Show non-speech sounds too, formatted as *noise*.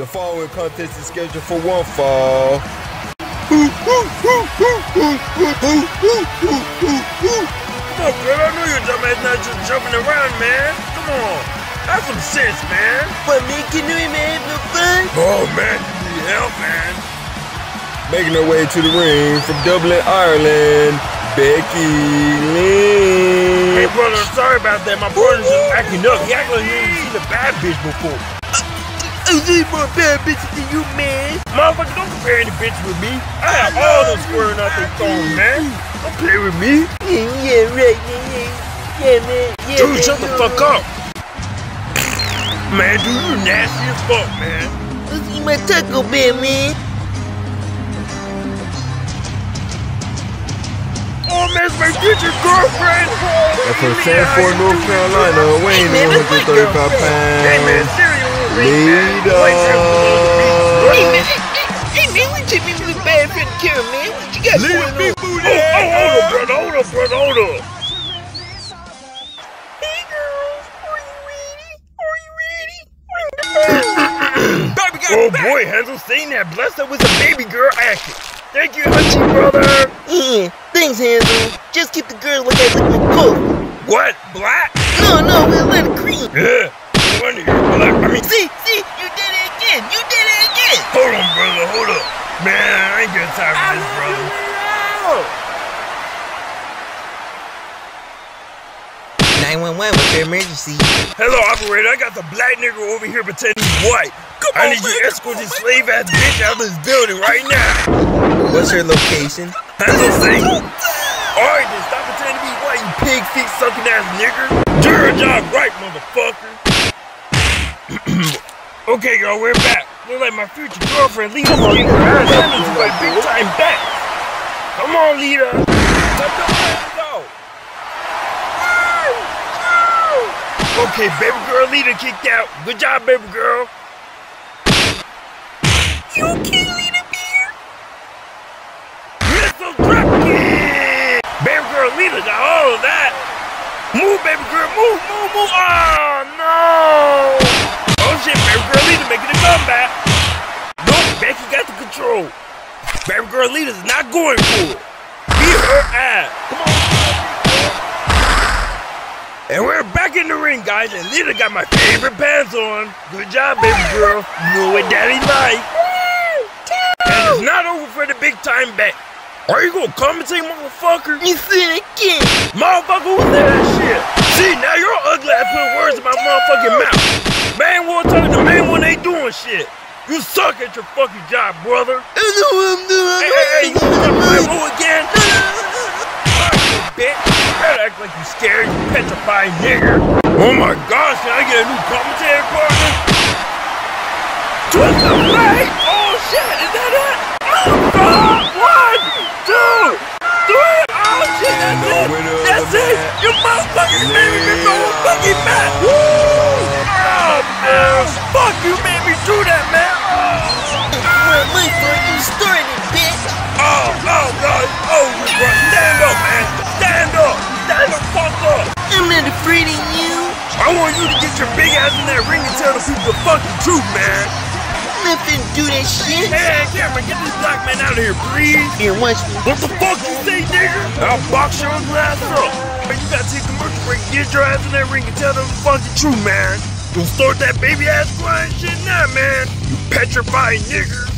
The following contest is scheduled for one fall. Come on, girl. I know your dumb ass not just jumping around, man. Come on. Have some sense, man. But man, can you even have no fun? Oh, man. You need man. Making her way to the ring from Dublin, Ireland, Becky Lynch. Hey, Lynch. brother, sorry about that. My brother's just acting up. He acting like he ain't seen a bad bitch before. I see more bad bitches than you, man. Motherfucker, don't compare any bitch with me. I have all those squirting out their thongs, man. Don't play with me. Yeah, yeah, right, yeah, yeah. Yeah, man. Yeah, Dude, man, shut the fuck up. Man, dude, you nasty as fuck, man. Let's eat my Taco Bell, man. Oh, man, it's my future girlfriend. And from Sanford, North Carolina, weighing man, that's my 135 pounds. cereal man. Leader. White cereal will Hey, man, hey, *laughs* hey, hey, man, we take me with bad friend Karen, man. What you got Leave going me on? booty. Oh, oh, hold up, brother, hold up, brother, hold up. Hey, girls, are you ready? Are you ready? Baby, Oh boy, HanzoSatan that blessed up with a baby girl acting. Thank you, Hutchie, brother. Yeah, thanks, Hansel. Just keep the girls like I lick my coat. What? Black? No, no, we'll let it cream. Yeah. No wonder you're black. I mean, See, see, you did it again. You did it again. hold on, brother, hold up. Man, I ain't got time for this, brother. 911, what's your emergency? Hello, operator. I got the black nigga over here pretending he's white. I need you to escort this slave ass bitch out of this building right now. What's her location? Hansel, say. Alright, then stop pretending to be white, you pig feet sucking ass nigger. Do your job right, motherfucker. Okay, girl, we're back. Look like my future girlfriend Lita getting her to my big time back. Come on, Lita. Let the man go. Okay, baby girl Lita kicked out. Good job, baby girl. You okay, Lita Beer? Missile drop kick! Baby girl Lita got all of that. Move, baby girl, move, move, move. Oh, no. Oh, shit, baby girl making a comeback. Nope, Becky got the control. Baby girl Lita's not going for it. Beat her ass. Come on. And we're back in the ring, guys, and Lita got my favorite pants on. Good job, baby girl. You know what daddy like. And it's not over for the big time bet. Are you gonna commentate, motherfucker? You said it again. Motherfucker, who said that shit? See, now you're ugly at putting words in my motherfucking mouth. One ain't doing shit. You suck at your fucking job, brother. I know what I'm doing. Hey, hey, hey, you got my rule again? Alright, *laughs* bitch. You better act like you scared, you petrified nigger. Oh my gosh, can I get a new commentator partner? Twist the right! Oh shit, is that it? Oh, one, two, three! Oh shit, that's it! That's it! You motherfuckers made me be so! Woo! Oh man! I'm not afraid of you. I want you to get your big ass in that ring and tell the people the fucking truth, man! Nothing do that shit. Hey, Cameron, get this black man out of here, please! Here, watch me. What the fuck you say, nigga? I'll box your ass up. Man, you gotta take the merch break, get your ass in that ring and tell them the fucking truth, man. Don't start that baby ass crying shit now, man. You petrified nigger.